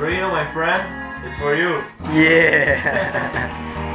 Reno, my friend, is for you. Yeah.